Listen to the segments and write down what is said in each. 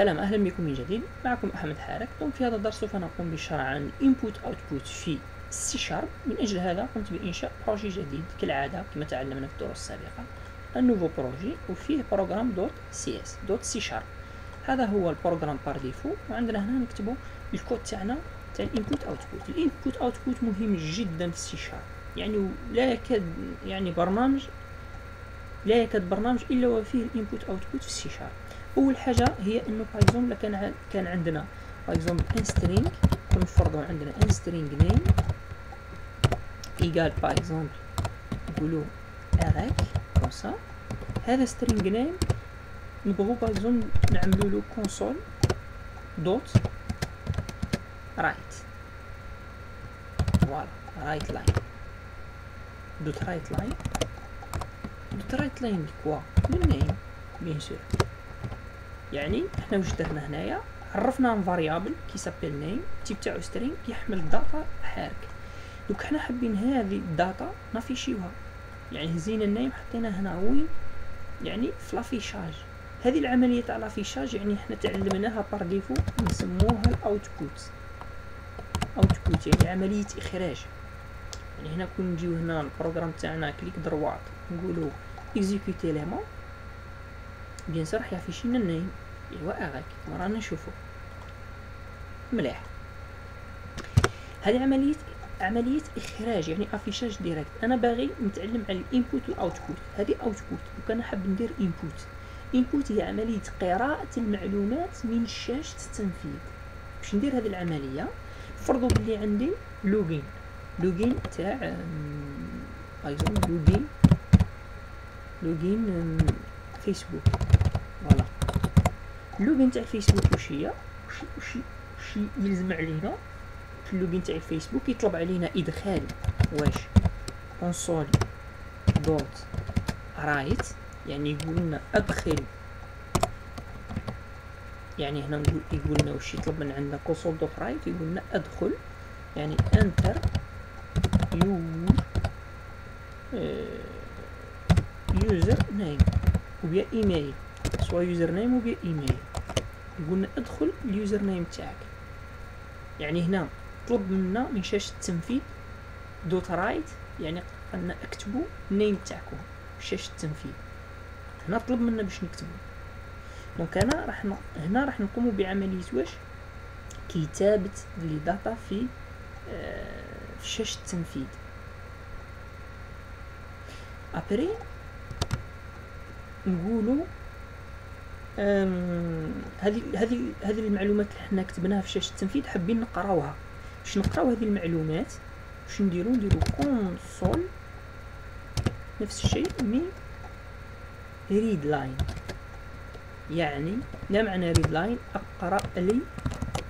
سلام أهلا بكم من جديد. معكم أحمد حارك. donc في هذا الدرس سوف نقوم بالشرح عن input output في C sharp من أجل هذا قمت بإنشاء projet جديد كالعادة كما تعلمنا في الدروس السابقة. ال nouveau projet وفيه program dot cs dot C sharp هذا هو ال programme par défaut وعندنا هنا نكتبوا الكود تاعنا تاع ال input output ال input output مهم جدا في ال C sharp يعني لا يكاد يعني برنامج لا يكاد برنامج إلا وفيه ال input output في ال C sharp أول حاجة هي إنه par exemple كان كان عندنا par exemple un string كنفرضوا عندنا un string name égal par exemple نقولوا أريك comme ça هذا string name نبغوا par exemple نعملوا له console dot write voilà write line dot write line dot write line quoi لل name bien sûr يعني حنا واش درنا هنايا عرفنا une variable qui s'appelle name type تاعو string كيحمل ال data حارك دوك حنا حابين هذه ال data نافيشيوها. يعني هزينا ال name حطينا هنا وين؟ يعني في l'affichage هذه العملية تاع l'affichage يعني حنا تعلمناها par défaut نسموها ال output output يعني عملية إخراج. يعني هنا كون نجيو هنا ال programme تاعنا clic droite نقولوا exécuter l'élément bien sûr راح يعفيش لنا ال name ايوا كما رانا نشوفو مليح. هذه عمليه عملية إخراج يعني affichage direct أنا باغي نتعلم على ال input وال output هذه output وكان حاب ندير input. input هي عملية قراءة المعلومات من شاشة التنفيذ. باش ندير هذه العملية فرضوا بلي عندي login login تاع par exemple login login فيسبوك ال login تاع الفيسبوك واش هي؟ واش واش يلزم علينا؟ في ال login تاع الفيسبوك يطلب علينا إدخال واش؟ console dot write يعني يقول لنا أدخل. يعني هنا نقول يقول لنا واش يطلب من عندنا console dot write يقول لنا أدخل. يعني enter your user name ou bien email soit user name ou bien email يقولنا ادخل ال user name تاعك. يعني هنا طلب منا من شاشة التنفيذ dot write يعني قلنا اكتبوا ال name تاعكم في شاشة التنفيذ. هنا طلب منا باش نكتبو. donc أنا راح ن... هنا راح نقوموا بعملية واش؟ كتابة les data في آه في شاشة التنفيذ. après نقولوا هذه هذه المعلومات اللي حنا كتبناها في شاشة التنفيذ حابين نقراوها. باش نقراو هذه المعلومات واش نديرو نديرو console نفس الشيء mais read line يعني ما معنى read line أقرأ لي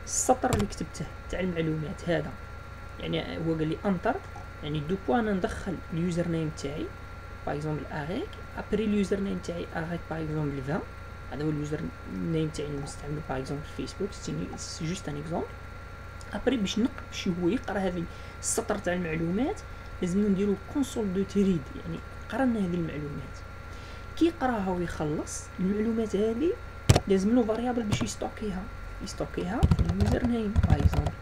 السطر اللي كتبته تاع المعلومات هذا. يعني هو قال لي enter يعني deux points ندخل ال user name تاعي par exemple اريك après ال user name تاعي اريك par exemple 20 هذا هو ال user name تاعي اللي نستعملو par exemple في فيسبوك c'est juste un exemple après باش نق باش هو يقرأ هذه السطر تاع المعلومات لازم نديرو console dot read يعني قرأنا هذه المعلومات. كي يقراها ويخلص المعلومات هذه لازم له variable باش يستوكيها. يستوكيها في ال user name par exemple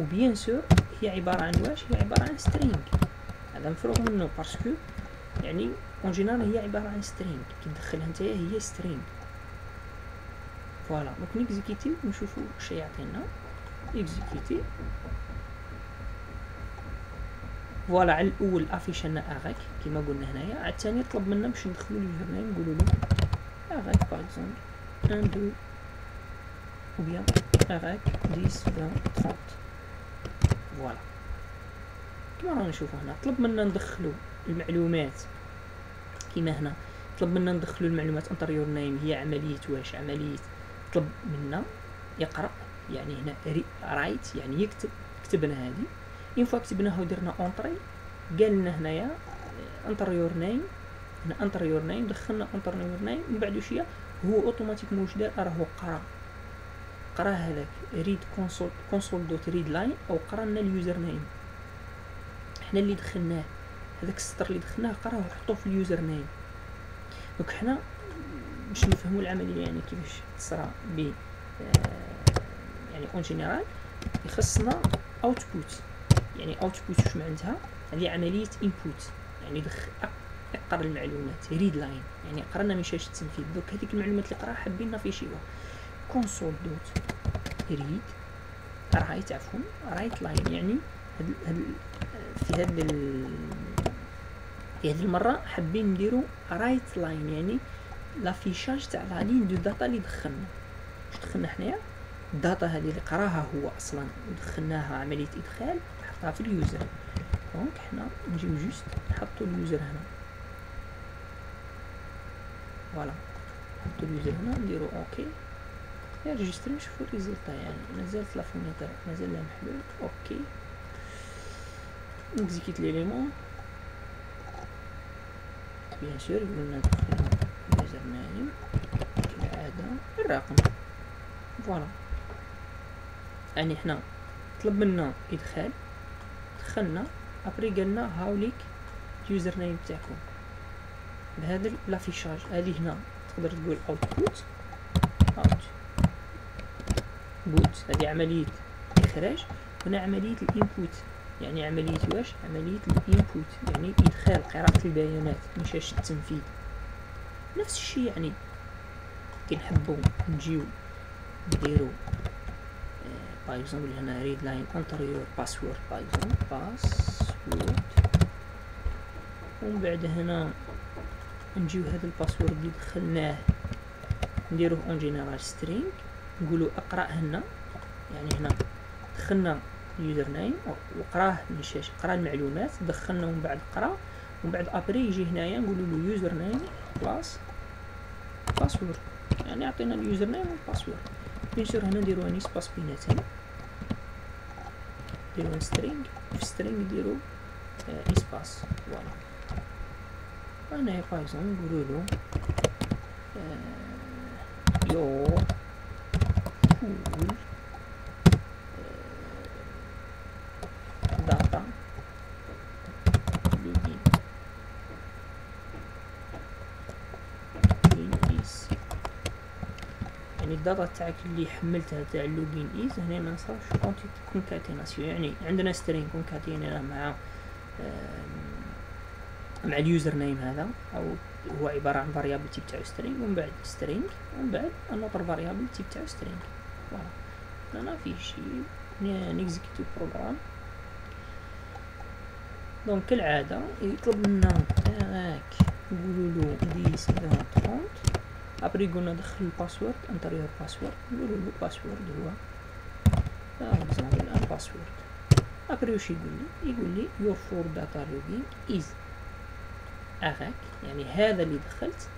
و bien sûr هي عبارة عن واش؟ هي عبارة عن string هذا مفروغ منه parce que يعني en général هي عبارة عن string كي تدخلها نتايا هي string voilà donc نيكزيكيتي ونشوفو واش يعطينا. exécuter voilà على الأول affiche لنا اغاك كيما قلنا هنايا. على الثاني طلب منا باش ندخلو ال user name نقولو له اغاك par exemple 1 2 ou bien اغاك 10 20 30 voilà. كما رانا نشوفو هنا طلب منا ندخلو المعلومات كيما هنا. طلب منا ندخلو المعلومات enter your name هي عملية واش؟ عملية طلب منا يقرأ يعني هنا write يعني يكتب. كتبنا هذه. une fois كتبناها ودرنا entrée قال لنا هنايا enter your name هنا enter your name دخلنا enter your name من بعد شوية هو اوتوماتيك واش دار؟ راهو قرأ. قرأ هذاك. read console console dot read line أو قرأ لنا ال user name حنا اللي دخلناه. هذاك السطر اللي دخلناه قراه وحطوه في ال user name. donc حنا باش نفهموا العملية يعني كيفاش تصرى ب آه، يعني en général يخصنا output يعني output واش معناتها؟ هذه عملية input يعني دخل اقرا المعلومات read line يعني قرأنا من شاشة التنفيذ. دوك هذيك المعلومات اللي قراها حابين نافيشيوها console dot read write عفوا write line يعني هاد هاد في هاد هاد المرة حابين نديرو write line يعني l'affichage تاع la ligne de data اللي دخلنا. واش دخلنا حنايا؟ ال data هذه اللي قراها هو أصلا ودخلناها عملية إدخال حطها في ال user donc حنا نجيو juste نحطو ال user هنا. voilà نحطو ال user هنا نديرو OK enregistrer نشوفو ال résultat يعني مازالت la fenêtre مازال لها محلول. OK نكزيكيت l'élément bien sûr قلنا ندخلو ال username كالعادة الرقم voilà. يعني حنا طلب منا إدخال دخلنا après قالنا هاوليك ال username تاعكم بهذا l'affichage هذه هنا تقدر تقول output output هذه عملية إخراج هنا عملية ال input. يعني عملية واش؟ عملية ال input يعني إدخال قراءة البيانات من شاشة التنفيذ. نفس الشيء يعني كنحبو نجيو نديرو par exemple هنا read line enter your password par exemple password ومن بعد هنا نجيو هذا ال password اللي دخلناه نديروه en général string نقولوا اقرأ هنا يعني هنا دخلنا ال username وقراه من الشاشه قرا المعلومات دخلنا ومن بعد قرا ومن بعد après يجي هنايا نقولوا له username plus password. يعني عطينا ال username وال password. bien sûr هنا نديرو un espace بيناتهم نديرو un string في string نديرو espace voilà. هنايا par exemple نقولو له your full الداتا تاعك اللي حملتها تاع اللوجين إيز هنا ما نصرفش. كونكاتيناسيون يعني عندنا سترين كونكاتينينا مع مع اليوزر نيم هذا. أو هو عبارة عن فاريابل تيب تاعو سترينغ ومن بعد سترينغ ومن بعد انوتر فاريابل تيب تاعو سترينغ. فوالا هنا في شي نيكزيكيتيو بروغرام. دونك كالعادة يطلب لنا تاعك نقولو له ديس إذا تخونت ابري قلنا دخل الباسورد انتريور باسورد نقولو له باسورد هو اكزامبل الان باسورد ابري واش يقول لي يقول لي يور فور داتا لوجين از اغاك يعني هذا اللي دخلت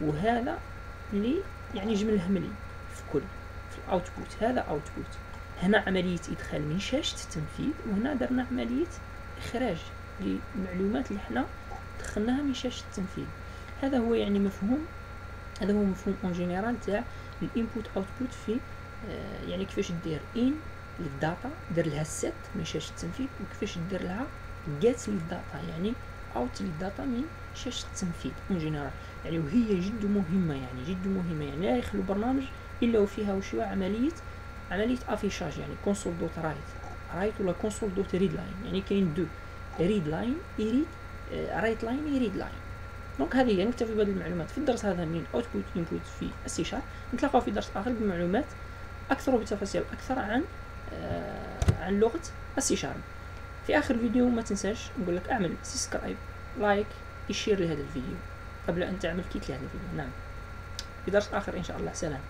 وهذا اللي يعني جملهم لي في كل في الاوتبوت هذا اوتبوت هنا عملية إدخال من شاشة التنفيذ وهنا درنا عملية إخراج للمعلومات اللي حنا دخلناها من شاشة التنفيذ هذا هو يعني مفهوم هذا هو مفهوم en général تاع ال input output في آه يعني كيفاش دير in لل data دير لها set من شاشة التنفيذ وكيفاش دير لها get لل data يعني out لل data من شاشة التنفيذ en général يعني وهي جد مهمة يعني جد مهمة يعني لا يخلو برنامج إلا وفيها وشو عملية عملية affichage يعني Console dot Write رايت ولا كونسول دوت ريد لاين يعني كاين دو. ريد لاين يريد رايت لاين يريد لاين دونك هذه هي نكتفي بهذه المعلومات. في الدرس هذا من اوتبوت انبوت في السي شارب نتلاقاو في درس آخر بمعلومات أكثر وبتفاصيل أكثر عن آه عن لغة السي في آخر فيديو ما تنساش نقول لك أعمل سبسكرايب لايك يشير لهذا الفيديو قبل أن تعمل كيت لهذا الفيديو. نعم. في درس آخر إن شاء الله. سلام.